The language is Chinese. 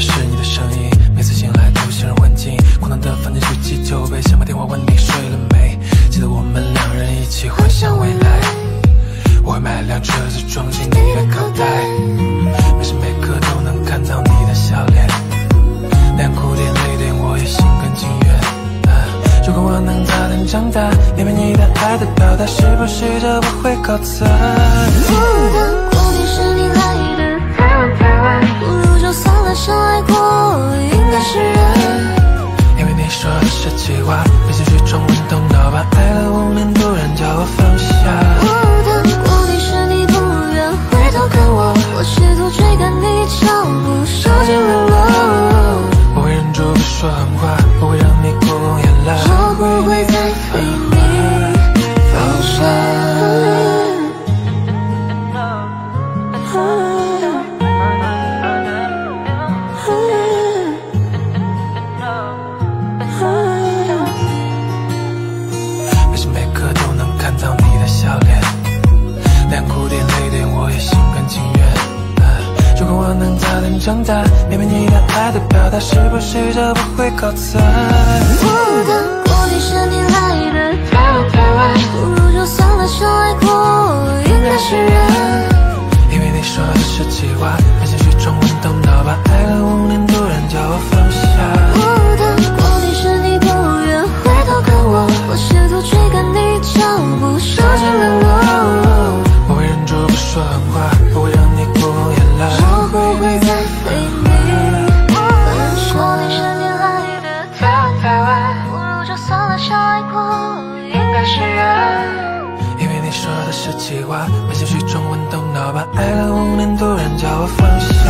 是你的声音，每次醒来都有些人混进空荡的房间，举起酒杯，想把电话问你睡了没。记得我们两人一起幻想未来，我会买辆车子装进你的口袋，每时每刻都能看到你的笑脸，那样哭点泪点我也心甘情愿。如果我能早点长大，明白你的爱的表达，是不是就不会口残？没情绪装稳动脑吧，爱了五年突然叫我放下。如果你是你不愿回头看我，我试图追赶你脚步，受尽冷落。我会忍住不说狠话，不会让你哭红眼泪。我不会再对你放下。时每刻都能看到你的笑脸，那样哭点泪点我也心甘情愿。啊如果我能早点长大，明白你的爱的表达，是不是就不会口残？如果你是你来的台湾台湾，不如就算了，相爱过应该是缘。因为你说的是气话，计划，没情绪装稳动脑吧，爱了五年突然叫我放下。